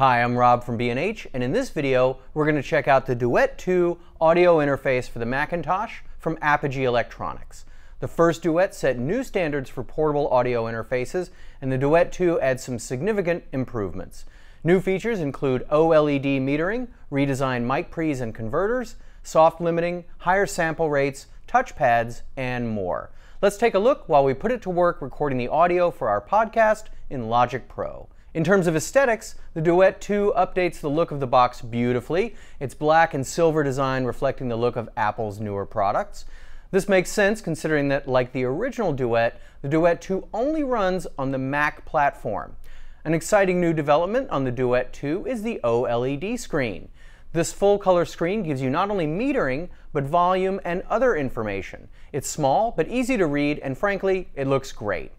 Hi, I'm Rob from B&H, and in this video, we're going to check out the Duet 2 audio interface for the Macintosh from Apogee Electronics. The first Duet set new standards for portable audio interfaces, and the Duet 2 adds some significant improvements. New features include OLED metering, redesigned mic pre's and converters, soft limiting, higher sample rates, touchpads, and more. Let's take a look while we put it to work recording the audio for our podcast in Logic Pro. In terms of aesthetics, the Duet 2 updates the look of the box beautifully. Its black and silver design reflecting the look of Apple's newer products. This makes sense considering that, like the original Duet, the Duet 2 only runs on the Mac platform. An exciting new development on the Duet 2 is the OLED screen. This full color screen gives you not only metering, but volume and other information. It's small, but easy to read, and frankly, it looks great.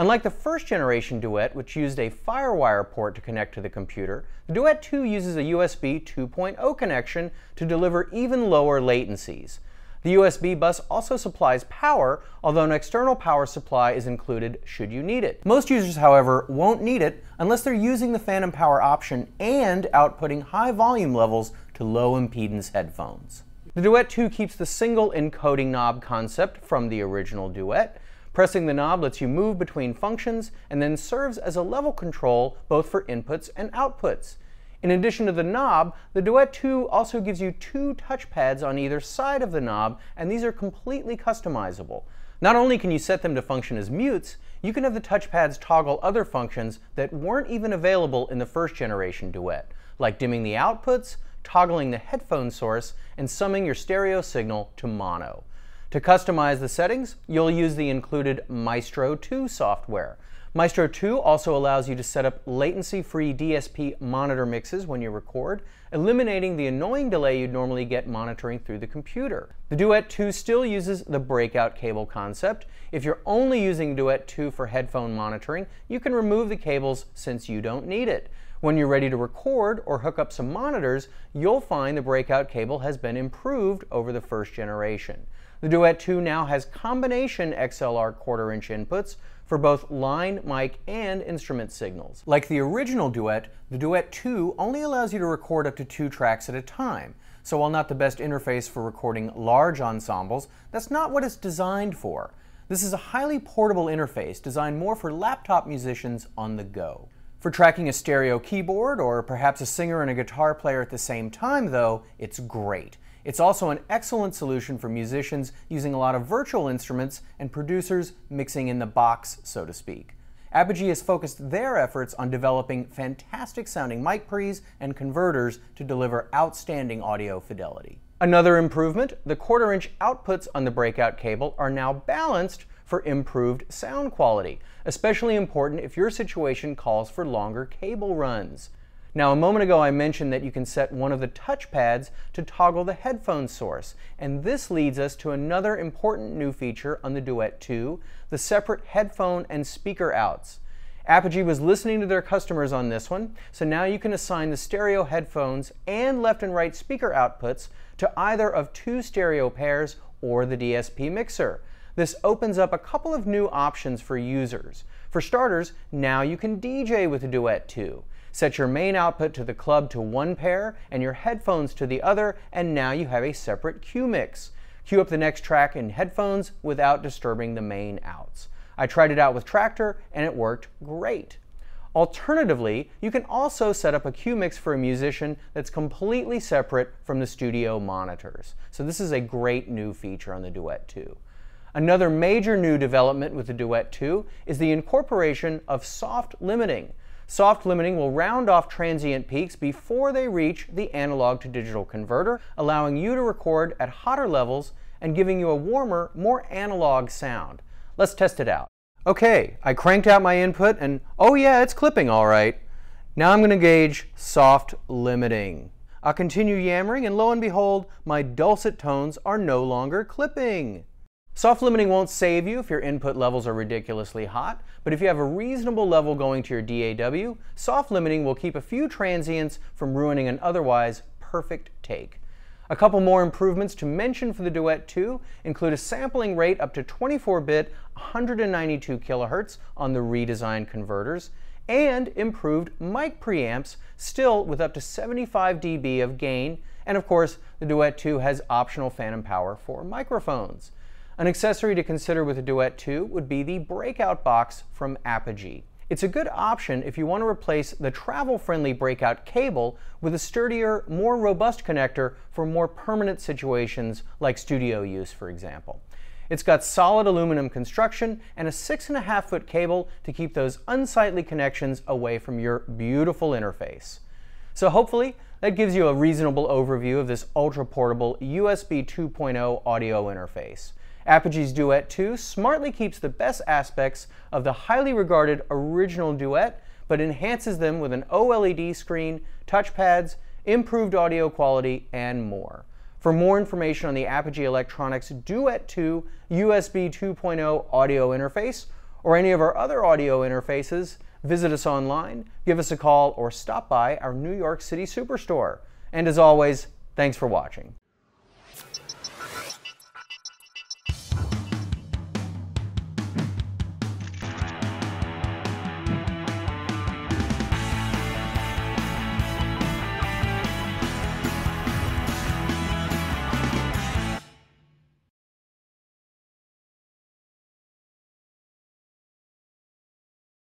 Unlike the first generation Duet, which used a FireWire port to connect to the computer, the Duet 2 uses a USB 2.0 connection to deliver even lower latencies. The USB bus also supplies power, although an external power supply is included should you need it. Most users, however, won't need it unless they're using the phantom power option and outputting high volume levels to low impedance headphones. The Duet 2 keeps the single encoding knob concept from the original Duet, Pressing the knob lets you move between functions and then serves as a level control both for inputs and outputs. In addition to the knob, the Duet 2 also gives you two touchpads on either side of the knob, and these are completely customizable. Not only can you set them to function as mutes, you can have the touchpads toggle other functions that weren't even available in the first generation Duet, like dimming the outputs, toggling the headphone source, and summing your stereo signal to mono. To customize the settings, you'll use the included Maestro 2 software. Maestro 2 also allows you to set up latency-free DSP monitor mixes when you record, eliminating the annoying delay you'd normally get monitoring through the computer. The Duet 2 still uses the breakout cable concept. If you're only using Duet 2 for headphone monitoring, you can remove the cables since you don't need it. When you're ready to record or hook up some monitors, you'll find the breakout cable has been improved over the first generation. The Duet 2 now has combination XLR quarter inch inputs for both line, mic, and instrument signals. Like the original Duet, the Duet 2 only allows you to record up to two tracks at a time. So while not the best interface for recording large ensembles, that's not what it's designed for. This is a highly portable interface designed more for laptop musicians on the go. For tracking a stereo keyboard or perhaps a singer and a guitar player at the same time, though, it's great. It's also an excellent solution for musicians using a lot of virtual instruments and producers mixing in the box, so to speak. Apogee has focused their efforts on developing fantastic sounding mic pre's and converters to deliver outstanding audio fidelity. Another improvement, the quarter inch outputs on the breakout cable are now balanced for improved sound quality, especially important if your situation calls for longer cable runs. Now, a moment ago I mentioned that you can set one of the touchpads to toggle the headphone source, and this leads us to another important new feature on the Duet 2, the separate headphone and speaker outs. Apogee was listening to their customers on this one, so now you can assign the stereo headphones and left and right speaker outputs to either of two stereo pairs or the DSP mixer. This opens up a couple of new options for users. For starters, now you can DJ with the Duet 2. Set your main output to the club to one pair and your headphones to the other, and now you have a separate cue mix. Cue up the next track in headphones without disturbing the main outs. I tried it out with Traktor and it worked great. Alternatively, you can also set up a cue mix for a musician that's completely separate from the studio monitors. So this is a great new feature on the Duet 2. Another major new development with the Duet 2 is the incorporation of soft limiting. Soft limiting will round off transient peaks before they reach the analog to digital converter, allowing you to record at hotter levels and giving you a warmer, more analog sound. Let's test it out. Okay, I cranked out my input and oh yeah, it's clipping all right. Now I'm going to gauge soft limiting. I'll continue yammering and lo and behold, my dulcet tones are no longer clipping. Soft limiting won't save you if your input levels are ridiculously hot, but if you have a reasonable level going to your DAW, soft limiting will keep a few transients from ruining an otherwise perfect take. A couple more improvements to mention for the Duet 2 include a sampling rate up to 24-bit 192 kHz on the redesigned converters, and improved mic preamps, still with up to 75 dB of gain, and of course, the Duet 2 has optional phantom power for microphones. An accessory to consider with the Duet 2 would be the breakout box from Apogee. It's a good option if you want to replace the travel-friendly breakout cable with a sturdier, more robust connector for more permanent situations like studio use, for example. It's got solid aluminum construction and a six and a half foot cable to keep those unsightly connections away from your beautiful interface. So hopefully that gives you a reasonable overview of this ultra portable USB 2.0 audio interface. Apogee's Duet 2 smartly keeps the best aspects of the highly regarded original Duet, but enhances them with an OLED screen, touchpads, improved audio quality, and more. For more information on the Apogee Electronics Duet 2 USB 2.0 audio interface, or any of our other audio interfaces, visit us online, give us a call, or stop by our New York City Superstore. And as always, thanks for watching.